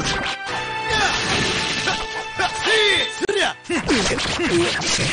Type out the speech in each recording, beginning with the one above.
Yeah! Hey! Yeah!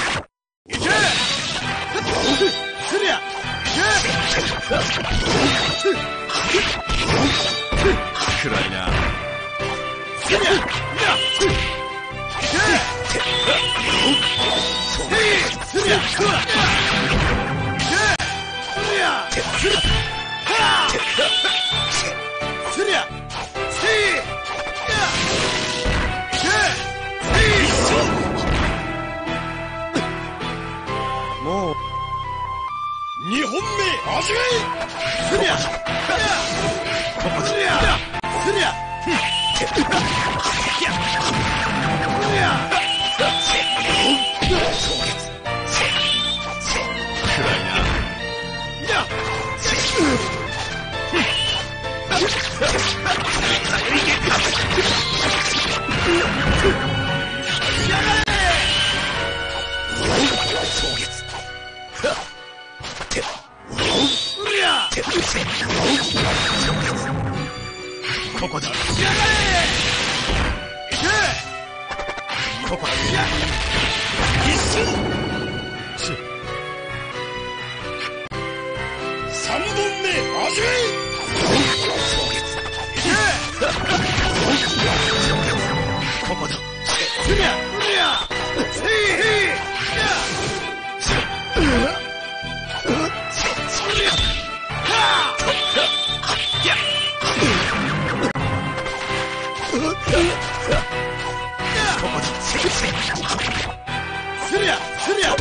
ここだ。一瞬。三本目始め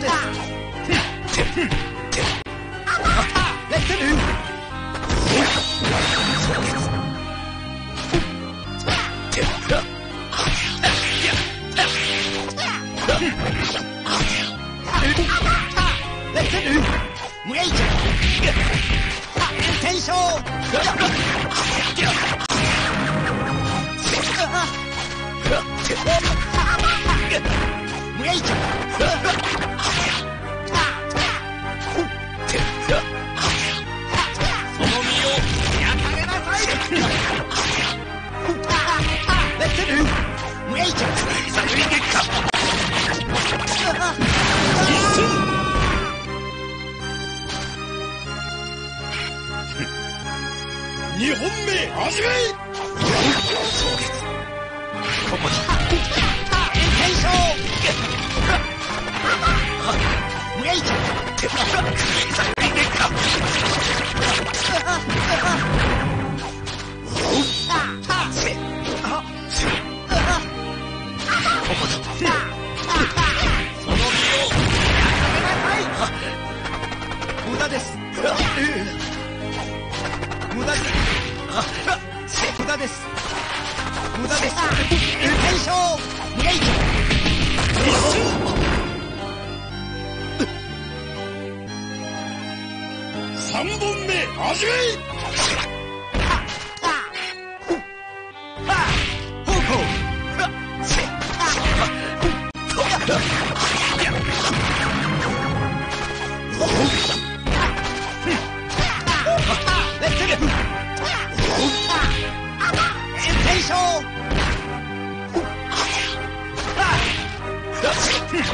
だレッツルレッツルブレイクテンション Rachel! consider major scientific Two 本目始めここにレイジャー Shit!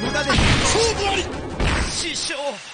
無駄です。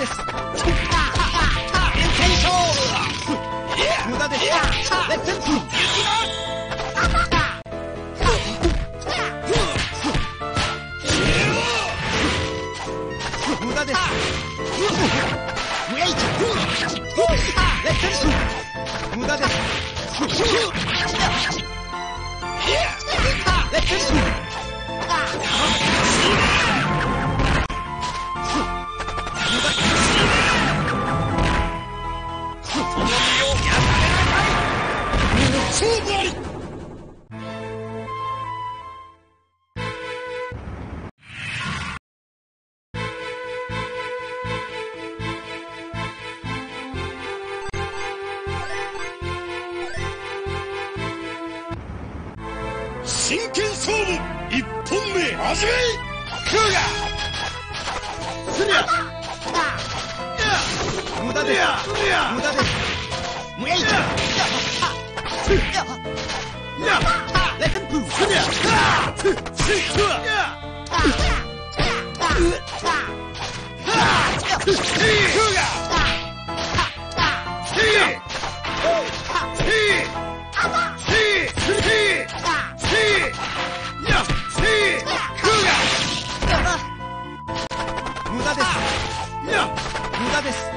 です。無駄ですレッテンプ無駄ですウェイトレッテンプ無駄ですレッテ真剣勝負一本目始めクースリア無駄です。無駄です。無エイチレッテン無駄です。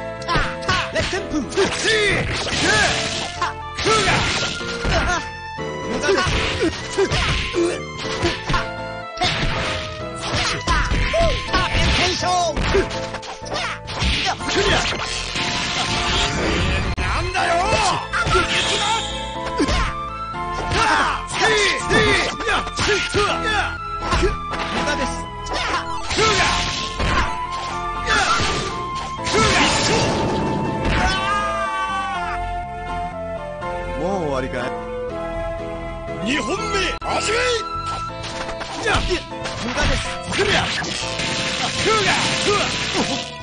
レッテンプ無駄です検証なんだよ無駄ですりかい？二本目始め無駄です。クリア検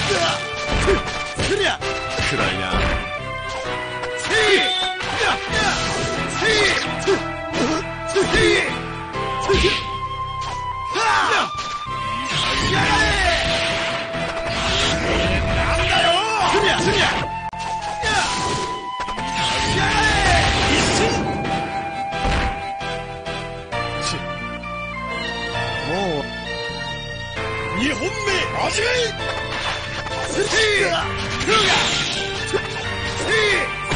兄弟是的应该啊七呀七七七七啊耶耶耶耶你是谁是哦你红梅阿星是这个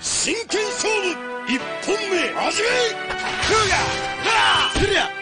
真剣勝負一本目始めクーガーハー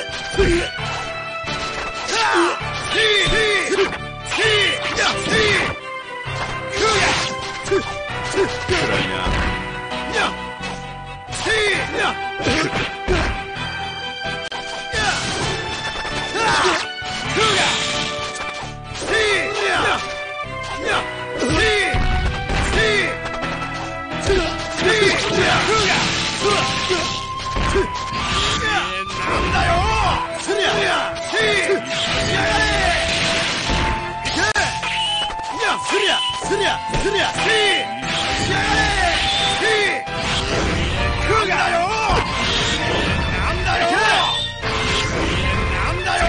ゃりゃーやーんだよ。なんだよ。なんだよ。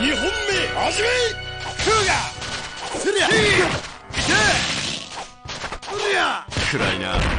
2本目めすりゃー。りゃ暗いな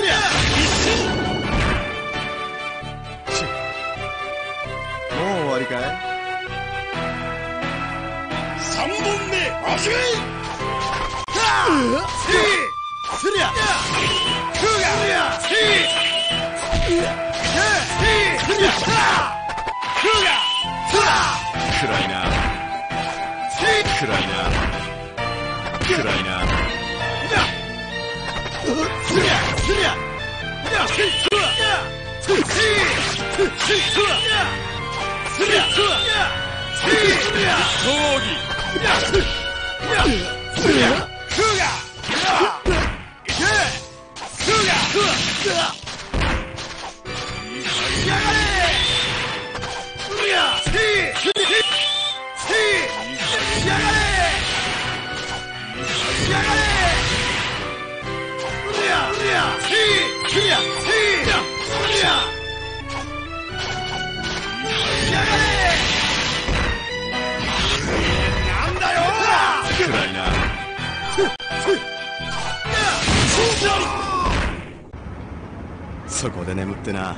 Yeah! わりかい ?3 本目始めはぁスリアクーガスリアスリアクーガ暗いな。暗いな。暗いな。スリアスリアスリアスリアスリア討議勝負一本目始めク暗い。なそこで眠ってな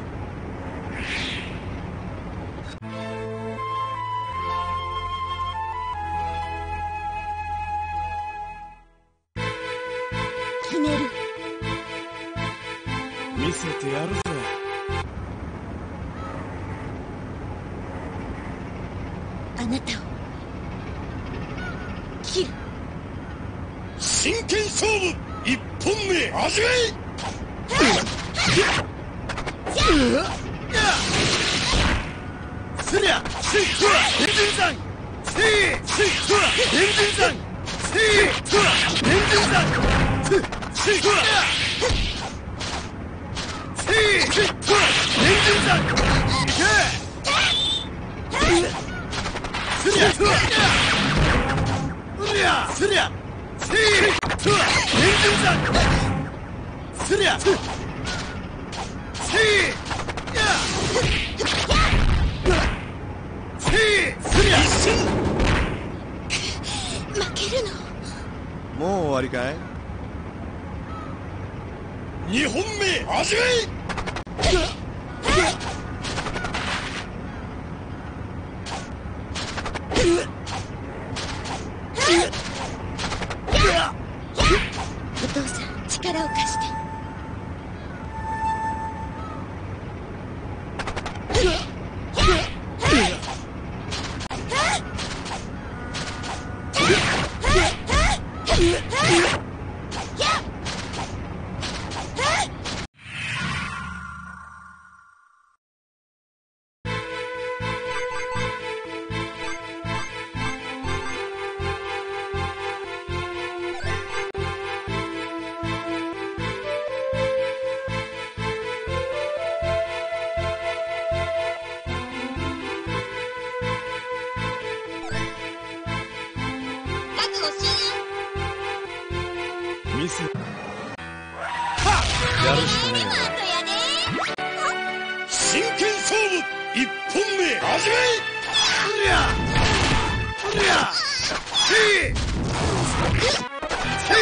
すりゃしっくわエンジン山せいしっくわエンジン山せいしっくわエンジン山しっくわせいしっくわエンジ負けるの？もう終わりかい？二本目始めお父さん力を貸して見せやるしかねえよ後やで真剣勝負一本目始めりゃりゃせいせ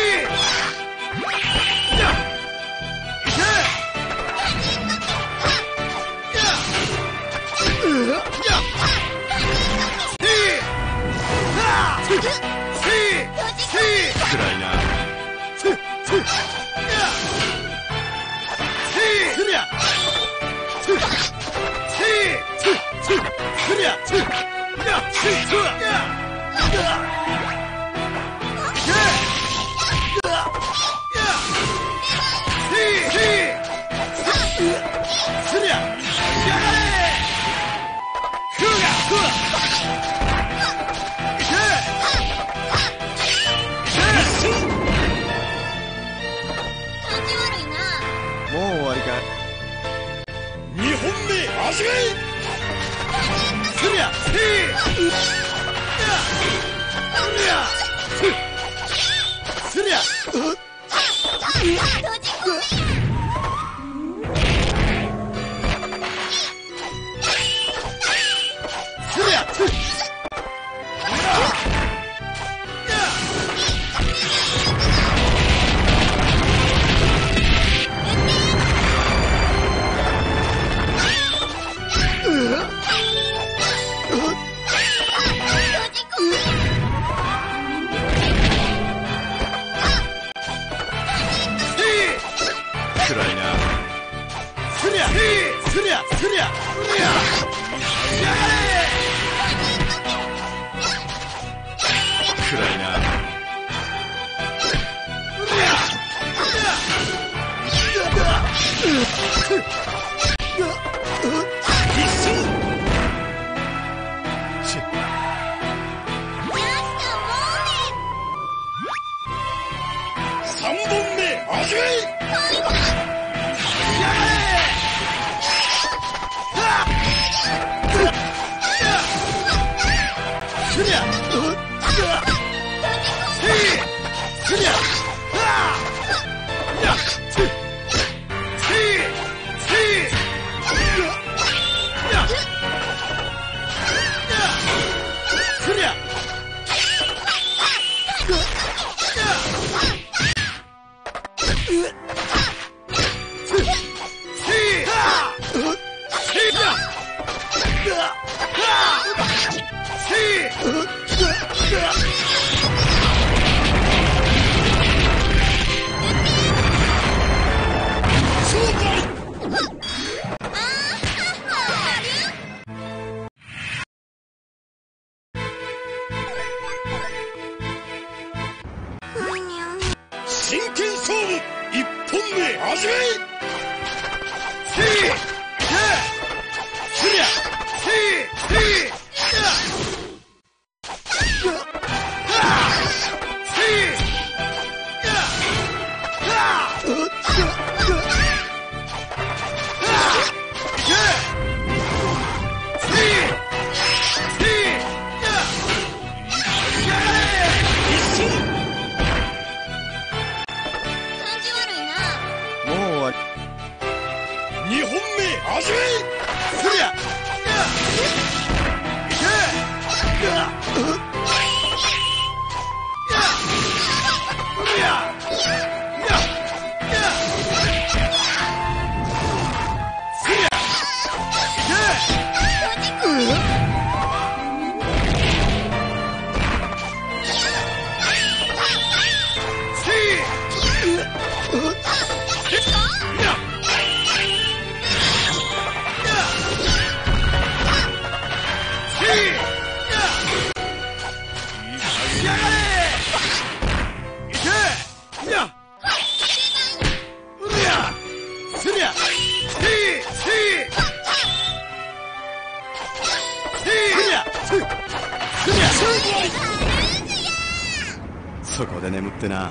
いやい对啊。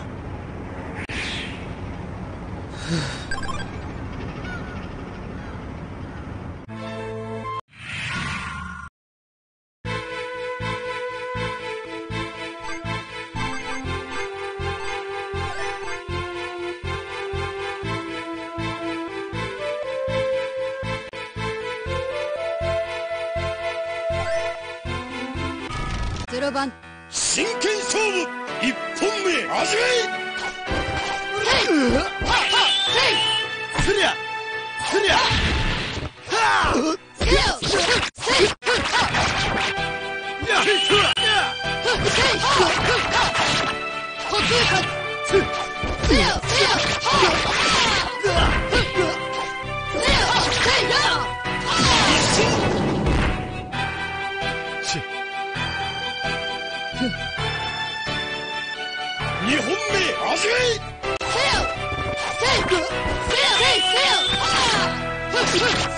Good. Yeah!